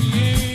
Yeah.